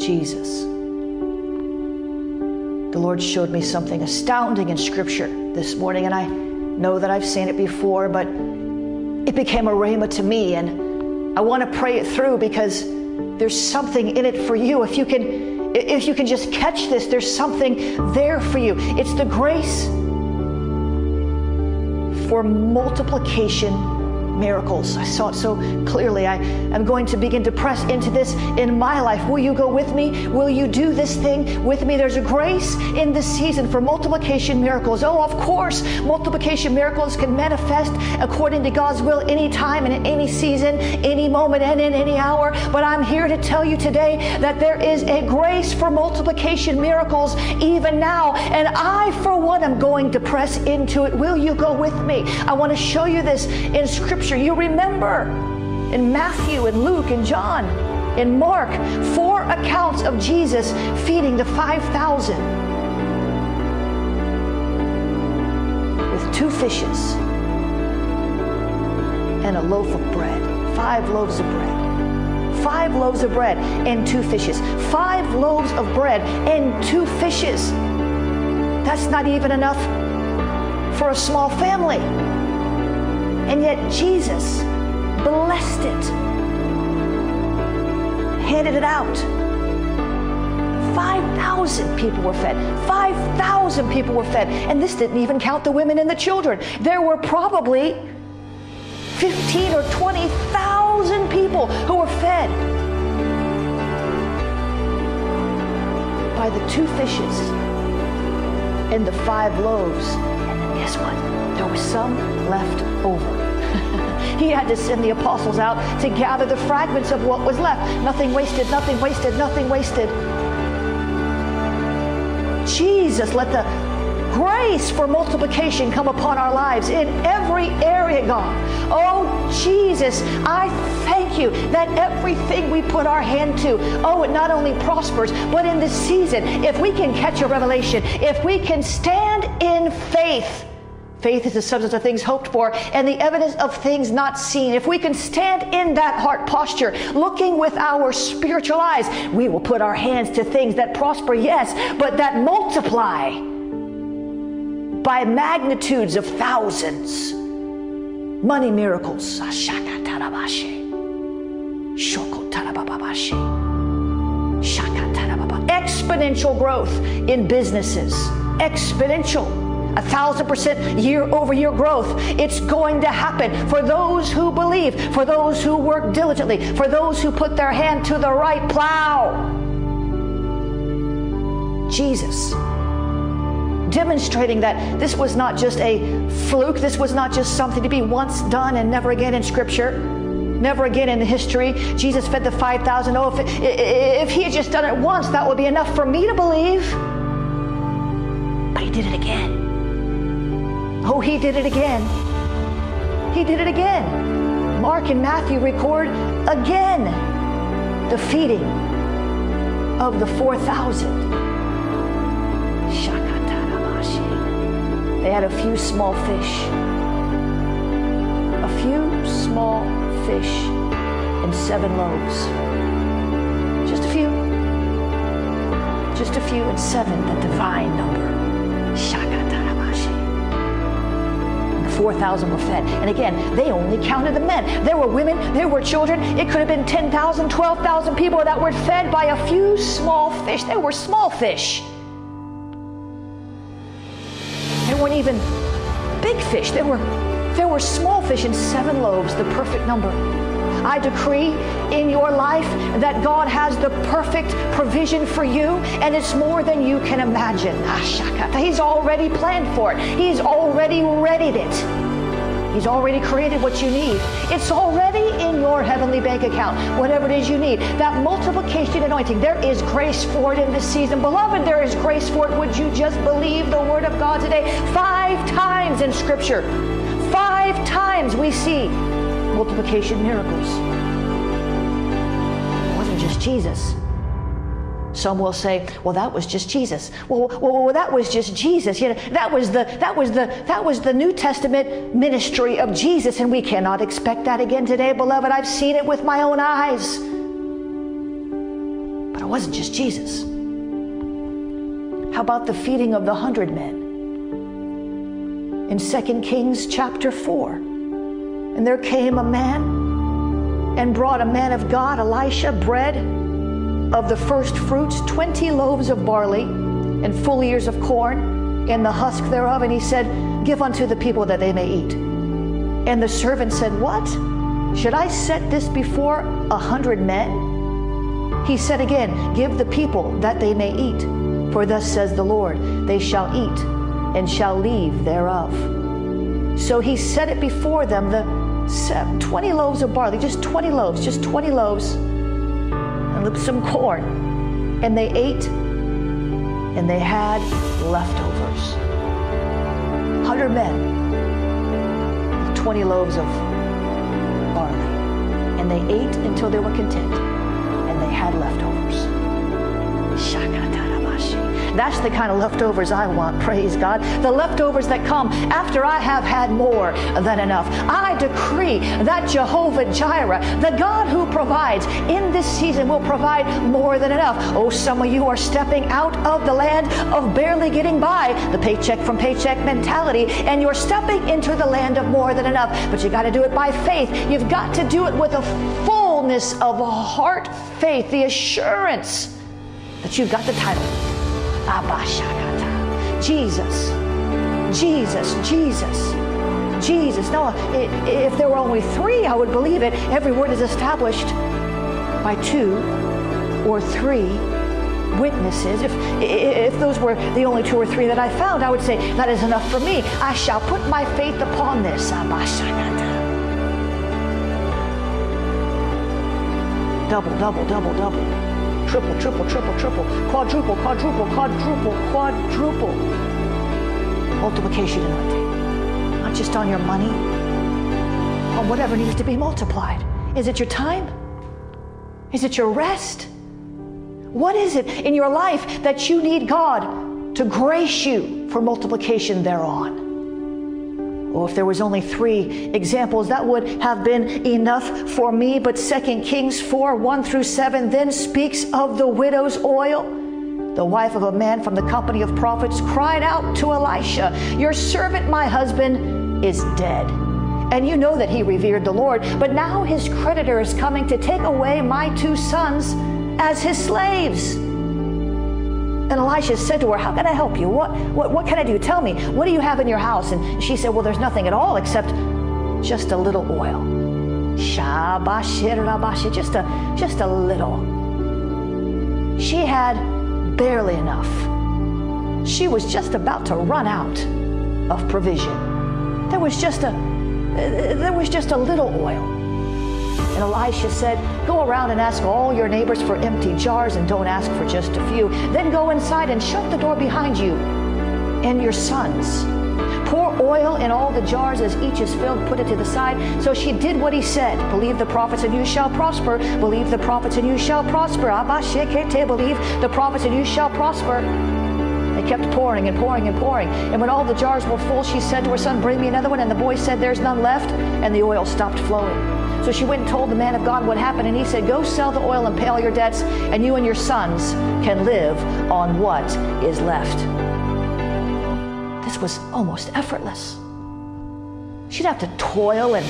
Jesus. The Lord showed me something astounding in Scripture this morning, and I know that I've seen it before, but it became a rhema to me, and I want to pray it through because there's something in it for you. If you can, if you can just catch this, there's something there for you. It's the grace for multiplication miracles. I saw it so clearly. I am going to begin to press into this in my life. Will you go with me? Will you do this thing with me? There's a grace in this season for multiplication miracles. Oh, of course, multiplication miracles can manifest according to God's will anytime and in any season, any moment, and in any hour. But I'm here to tell you today that there is a grace for multiplication miracles even now. And I, for one, am going to press into it. Will you go with me? I want to show you this in Scripture scripture. You remember in Matthew and Luke and John, in Mark, four accounts of Jesus feeding the 5,000 with two fishes and a loaf of bread, five loaves of bread. Five loaves of bread and two fishes. Five loaves of bread and two fishes. That's not even enough for a small family. And yet Jesus blessed it, handed it out. 5,000 people were fed. 5,000 people were fed. And this didn't even count the women and the children. There were probably 15 or 20,000 people who were fed by the two fishes and the five loaves. And guess what? There was some left over. he had to send the apostles out to gather the fragments of what was left. Nothing wasted, nothing wasted, nothing wasted. Jesus, let the grace for multiplication come upon our lives in every area, God. Oh, Jesus, I thank you that everything we put our hand to, oh, it not only prospers, but in this season, if we can catch a revelation, if we can stand in faith, Faith is the substance of things hoped for and the evidence of things not seen. If we can stand in that heart posture, looking with our spiritual eyes, we will put our hands to things that prosper, yes, but that multiply by magnitudes of thousands. Money miracles. Exponential growth in businesses. Exponential a thousand percent year over year growth. It's going to happen for those who believe, for those who work diligently, for those who put their hand to the right plow. Jesus demonstrating that this was not just a fluke, this was not just something to be once done and never again in Scripture. Never again in the history. Jesus fed the 5,000. Oh, if, if he had just done it once, that would be enough for me to believe. But he did it again. Oh, he did it again. He did it again. Mark and Matthew record again the feeding of the 4,000. They had a few small fish. A few small fish and seven loaves. Just a few. Just a few and seven, the divine number. 4,000 were fed. And again, they only counted the men. There were women, there were children. It could have been 10,000, 12,000 people that were fed by a few small fish. They were small fish. They weren't even big fish. There were, there were small fish and seven loaves, the perfect number. I decree in your life that God has the perfect provision for you, and it's more than you can imagine. Ah, He's already planned for it, He's already readied it. He's already created what you need. It's already in your heavenly bank account, whatever it is you need. That multiplication anointing, there is grace for it in this season. Beloved, there is grace for it. Would you just believe the word of God today? Five times in Scripture, five times we see multiplication miracles. It wasn't just Jesus. Some will say, "Well, that was just Jesus." Well, well, well, that was just Jesus. You know, that was the that was the that was the New Testament ministry of Jesus, and we cannot expect that again today, beloved. I've seen it with my own eyes. But it wasn't just Jesus. How about the feeding of the hundred men? In 2 Kings chapter 4. And there came a man and brought a man of God, Elisha, bread of the first fruits, 20 loaves of barley and full ears of corn and the husk thereof. And he said, Give unto the people that they may eat. And the servant said, What? Should I set this before a hundred men? He said again, Give the people that they may eat. For thus says the Lord, They shall eat and shall leave thereof. So he set it before them, the 20 loaves of barley, just 20 loaves, just 20 loaves, and some corn. And they ate and they had leftovers. 100 men, 20 loaves of barley. And they ate until they were content, and they had leftovers. That's the kind of leftovers I want, praise God. The leftovers that come after I have had more than enough. I decree that Jehovah Jireh, the God who provides in this season, will provide more than enough. Oh, some of you are stepping out of the land of barely getting by, the paycheck from paycheck mentality, and you're stepping into the land of more than enough. But you got to do it by faith. You've got to do it with a fullness of heart faith, the assurance that you've got the title Jesus, Jesus, Jesus. Jesus. No, if there were only three, I would believe it. Every word is established by two or three witnesses. If, if those were the only two or three that I found, I would say, that is enough for me. I shall put my faith upon this. Double, double, double, double triple, triple, triple, triple, quadruple, quadruple, quadruple, quadruple. Multiplication anointing. Not just on your money, on whatever needs to be multiplied. Is it your time? Is it your rest? What is it in your life that you need God to grace you for multiplication thereon? Oh, if there was only three examples, that would have been enough for me. But 2 Kings 4 1 through 7 then speaks of the widow's oil. The wife of a man from the company of prophets cried out to Elisha, Your servant, my husband, is dead. And you know that he revered the Lord, but now his creditor is coming to take away my two sons as his slaves. And Elisha said to her, How can I help you? What, what, what can I do? Tell me, what do you have in your house? And she said, Well, there's nothing at all except just a little oil. Shabashir just a, just a little. She had barely enough. She was just about to run out of provision. There was just a, there was just a little oil. And Elisha said, Go around and ask all your neighbors for empty jars and don't ask for just a few. Then go inside and shut the door behind you and your sons. Pour oil in all the jars as each is filled, put it to the side. So she did what he said. Believe the prophets and you shall prosper. Believe the prophets and you shall prosper. Believe the prophets and you shall prosper. They kept pouring and pouring and pouring. And when all the jars were full, she said to her son, Bring me another one. And the boy said, There's none left. And the oil stopped flowing. So she went and told the man of God what happened, and he said, Go sell the oil and pay all your debts, and you and your sons can live on what is left. This was almost effortless. She'd have to toil and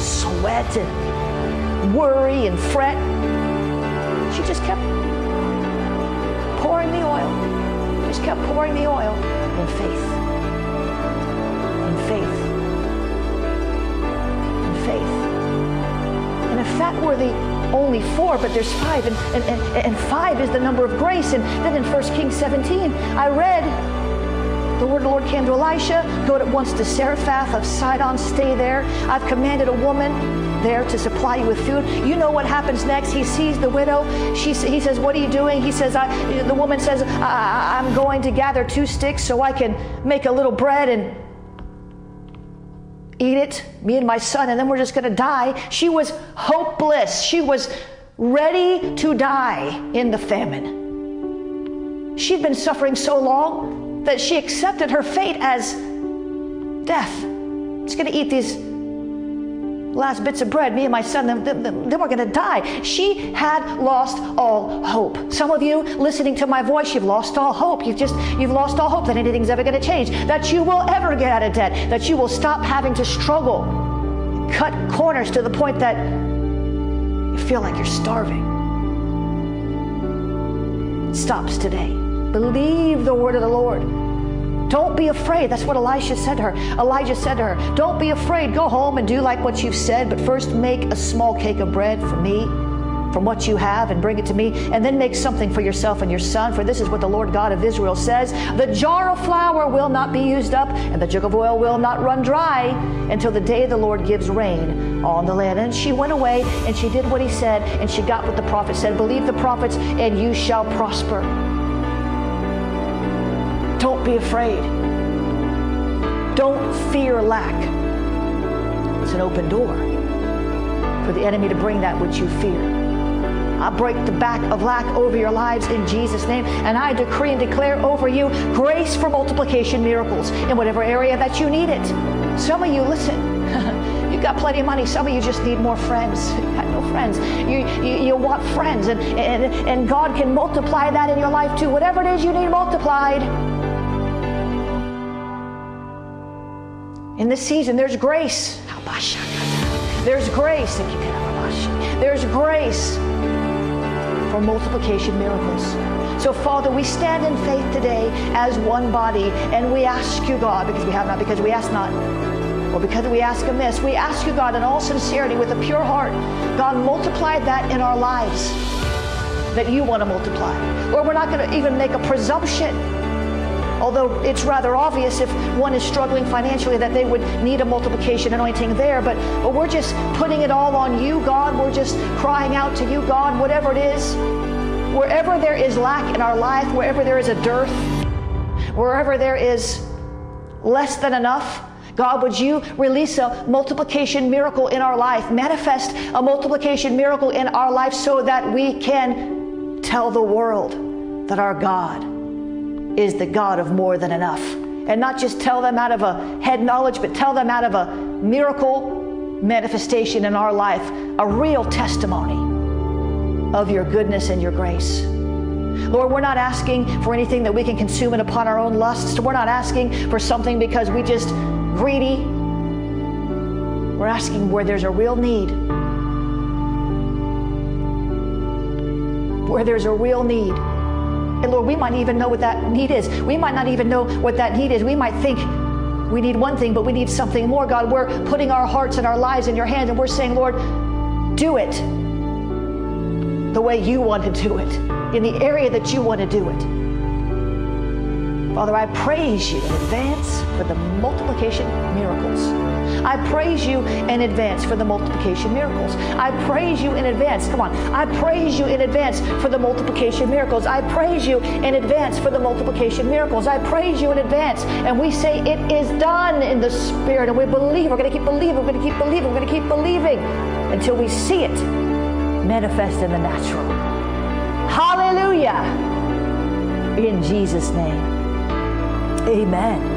sweat and worry and fret. She just kept pouring the oil. Just kept pouring the oil in faith. In faith. In faith. If that were only four, but there's five, and, and, and, and five is the number of grace. And then in 1 Kings 17, I read the word of the Lord came to Elisha, go at once to Zarephath of Sidon, stay there. I've commanded a woman there to supply you with food. You know what happens next. He sees the widow. She, he says, what are you doing? He says, I, the woman says, I, I'm going to gather two sticks so I can make a little bread and eat it, me and my son, and then we're just going to die. She was hopeless. She was ready to die in the famine. She'd been suffering so long that she accepted her fate as death. It's going to eat these last bits of bread, me and my son, then, then, then we're going to die. She had lost all hope. Some of you listening to my voice, you've lost all hope. You've just, you've lost all hope that anything's ever going to change, that you will ever get out of debt, that you will stop having to struggle, cut corners to the point that you feel like you're starving. It stops today. Believe the word of the Lord. Don't be afraid. That's what Elisha said to her. Elijah said to her, Don't be afraid. Go home and do like what you've said, but first make a small cake of bread for me from what you have and bring it to me, and then make something for yourself and your son. For this is what the Lord God of Israel says The jar of flour will not be used up, and the jug of oil will not run dry until the day the Lord gives rain on the land. And she went away and she did what he said, and she got what the prophet said Believe the prophets, and you shall prosper. Don't be afraid. Don't fear lack. It's an open door for the enemy to bring that which you fear. I break the back of lack over your lives in Jesus' name, and I decree and declare over you grace for multiplication miracles in whatever area that you need it. Some of you, listen, you've got plenty of money. Some of you just need more friends. You've got no friends. You, you, you want friends, and, and, and God can multiply that in your life too. Whatever it is you need multiplied. In this season, there's grace. There's grace. There's grace for multiplication miracles. So, Father, we stand in faith today as one body, and we ask you, God, because we have not, because we ask not, or because we ask amiss, we ask you, God, in all sincerity, with a pure heart, God, multiply that in our lives that you want to multiply. Or we're not going to even make a presumption although it's rather obvious if one is struggling financially that they would need a multiplication anointing there. But, but we're just putting it all on you, God. We're just crying out to you, God, whatever it is. Wherever there is lack in our life, wherever there is a dearth, wherever there is less than enough, God, would you release a multiplication miracle in our life, manifest a multiplication miracle in our life so that we can tell the world that our God is the God of more than enough. And not just tell them out of a head knowledge, but tell them out of a miracle manifestation in our life, a real testimony of your goodness and your grace. Lord, we're not asking for anything that we can consume and upon our own lusts. We're not asking for something because we just greedy. We're asking where there's a real need. Where there's a real need. And Lord, we might even know what that need is. We might not even know what that need is. We might think we need one thing, but we need something more. God, we're putting our hearts and our lives in your hands and we're saying, Lord, do it the way you want to do it, in the area that you want to do it. Father, I praise you in advance for the multiplication miracles. I praise you in advance for the multiplication miracles. I praise you in advance. Come on. I praise you in advance for the multiplication miracles. I praise you in advance for the multiplication miracles. I praise you in advance. And we say it is done in the Spirit. And we believe. We're going to keep believing. We're going to keep believing. We're going to keep believing until we see it manifest in the natural. Hallelujah. In Jesus' name. Amen.